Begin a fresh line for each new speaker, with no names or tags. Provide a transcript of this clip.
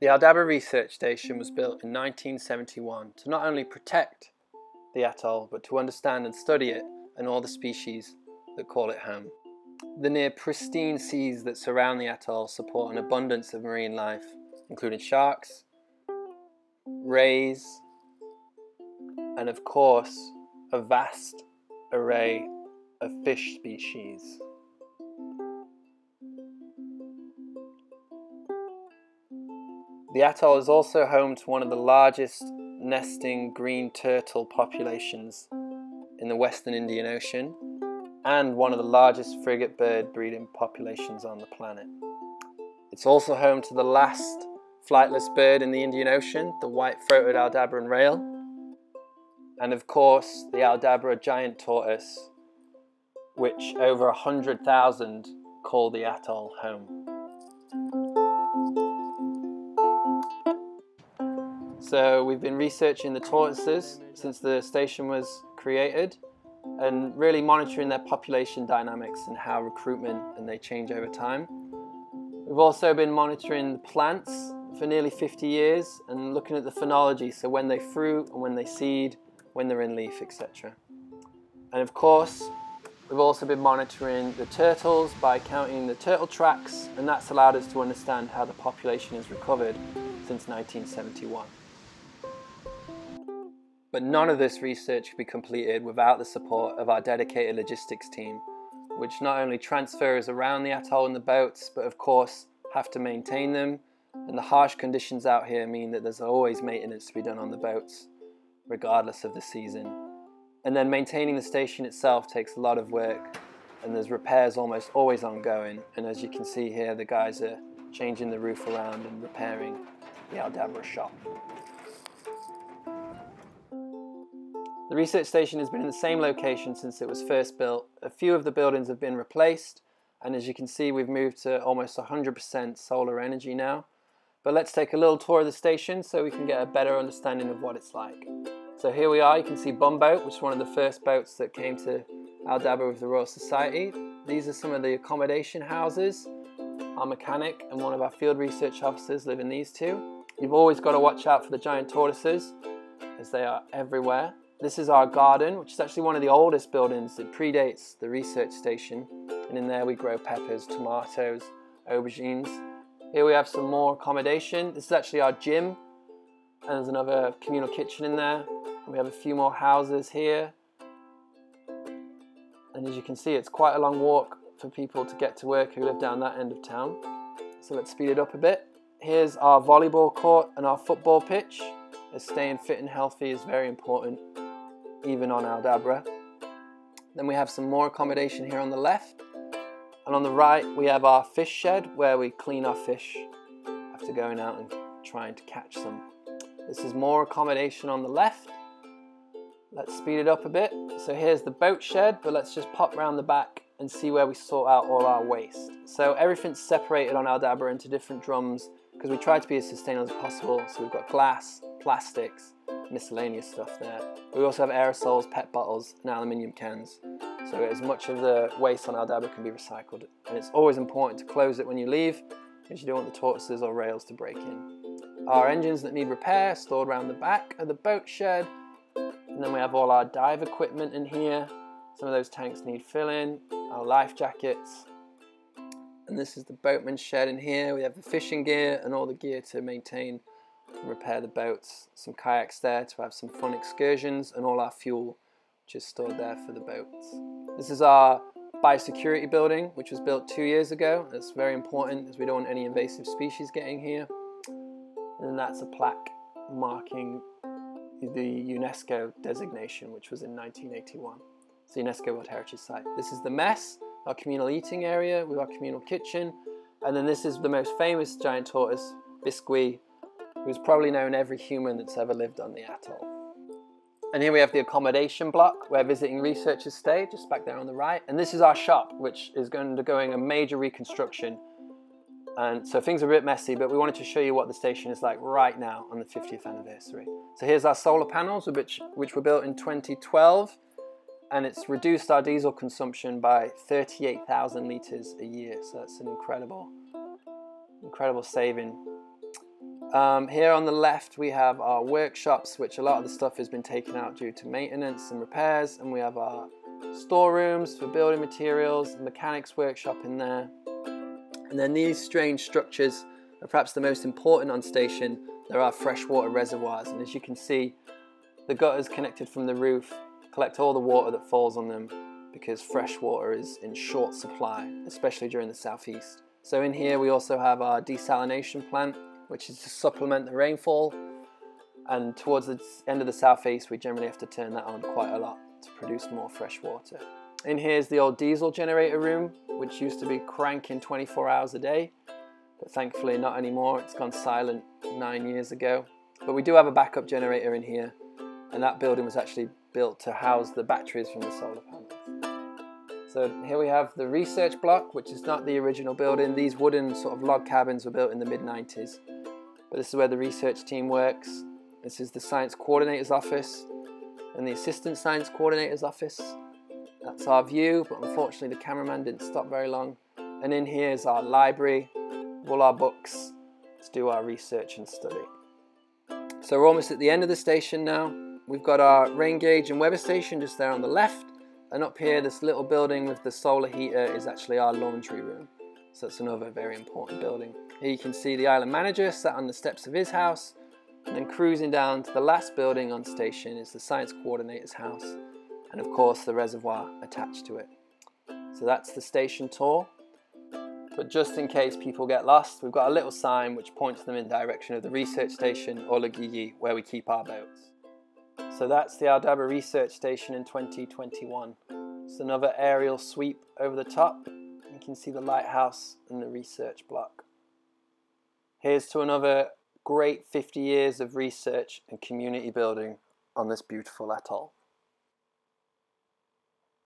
The Aldabra Research Station was built mm. in 1971 to not only protect the atoll but to understand and study it and all the species that call it home. The near pristine seas that surround the atoll support an abundance of marine life, including sharks, rays, and of course, a vast array of fish species. The atoll is also home to one of the largest nesting green turtle populations in the western Indian Ocean and one of the largest frigate bird breeding populations on the planet. It's also home to the last flightless bird in the Indian Ocean, the white-throated Aldabran rail, and of course the Aldabra giant tortoise, which over a hundred thousand call the atoll home. So we've been researching the tortoises since the station was created and really monitoring their population dynamics and how recruitment and they change over time. We've also been monitoring the plants for nearly 50 years and looking at the phenology, so when they fruit and when they seed, when they're in leaf, etc. And of course, we've also been monitoring the turtles by counting the turtle tracks, and that's allowed us to understand how the population has recovered since 1971. But none of this research could be completed without the support of our dedicated logistics team, which not only transfers around the atoll in the boats, but of course have to maintain them, and the harsh conditions out here mean that there's always maintenance to be done on the boats, regardless of the season. And then maintaining the station itself takes a lot of work, and there's repairs almost always ongoing. And as you can see here, the guys are changing the roof around and repairing the Aldabra shop. The research station has been in the same location since it was first built. A few of the buildings have been replaced, and as you can see, we've moved to almost 100% solar energy now. But let's take a little tour of the station so we can get a better understanding of what it's like. So here we are, you can see Bumboat, which is one of the first boats that came to Aldabra with the Royal Society. These are some of the accommodation houses. Our mechanic and one of our field research officers live in these two. You've always got to watch out for the giant tortoises as they are everywhere. This is our garden, which is actually one of the oldest buildings. It predates the research station. And in there we grow peppers, tomatoes, aubergines. Here we have some more accommodation. This is actually our gym. And there's another communal kitchen in there. We have a few more houses here. And as you can see, it's quite a long walk for people to get to work who live down that end of town. So let's speed it up a bit. Here's our volleyball court and our football pitch. As staying fit and healthy is very important even on Aldabra. Then we have some more accommodation here on the left. And on the right, we have our fish shed where we clean our fish after going out and trying to catch some. This is more accommodation on the left. Let's speed it up a bit. So here's the boat shed, but let's just pop round the back and see where we sort out all our waste. So everything's separated on Aldabra into different drums because we try to be as sustainable as possible. So we've got glass, plastics, miscellaneous stuff there. We also have aerosols, PET bottles, and aluminium cans. So as much of the waste on our Aldabra can be recycled. And it's always important to close it when you leave, because you don't want the tortoises or rails to break in. Our engines that need repair stored around the back of the boat shed. And then we have all our dive equipment in here. Some of those tanks need filling, our life jackets. And this is the boatman shed in here. We have the fishing gear and all the gear to maintain repair the boats, some kayaks there to have some fun excursions, and all our fuel, which is stored there for the boats. This is our biosecurity building, which was built two years ago. That's very important as we don't want any invasive species getting here. And that's a plaque marking the UNESCO designation, which was in 1981. It's UNESCO World Heritage Site. This is the mess, our communal eating area with our communal kitchen. And then this is the most famous giant tortoise, Biscuit, who's probably known every human that's ever lived on the atoll. And here we have the accommodation block where visiting researchers stay, just back there on the right. And this is our shop, which is undergoing a major reconstruction. And so things are a bit messy, but we wanted to show you what the station is like right now on the 50th anniversary. So here's our solar panels, which, which were built in 2012. And it's reduced our diesel consumption by 38,000 litres a year. So that's an incredible, incredible saving Um, here on the left we have our workshops, which a lot of the stuff has been taken out due to maintenance and repairs, and we have our storerooms for building materials, mechanics workshop in there. And then these strange structures are perhaps the most important on station. There are freshwater reservoirs, and as you can see, the gutters connected from the roof collect all the water that falls on them because fresh water is in short supply, especially during the southeast. So in here we also have our desalination plant, which is to supplement the rainfall. And towards the end of the southeast, we generally have to turn that on quite a lot to produce more fresh water. In here is the old diesel generator room, which used to be cranking 24 hours a day, but thankfully not anymore. It's gone silent nine years ago. But we do have a backup generator in here, and that building was actually built to house the batteries from the solar panels. So here we have the research block, which is not the original building. These wooden sort of log cabins were built in the mid 90s. But this is where the research team works. This is the science coordinator's office and the assistant science coordinator's office. That's our view, but unfortunately the cameraman didn't stop very long. And in here is our library, all our books to do our research and study. So we're almost at the end of the station now. We've got our rain gauge and weather station just there on the left. And up here, this little building with the solar heater is actually our laundry room. So that's another very important building. Here you can see the island manager sat on the steps of his house. And then cruising down to the last building on station is the science coordinator's house. And of course the reservoir attached to it. So that's the station tour. But just in case people get lost, we've got a little sign which points them in the direction of the research station or where we keep our boats. So that's the Aldabra Research Station in 2021. It's another aerial sweep over the top. Can see the lighthouse and the research block. Here's to another great 50 years of research and community building on this beautiful atoll.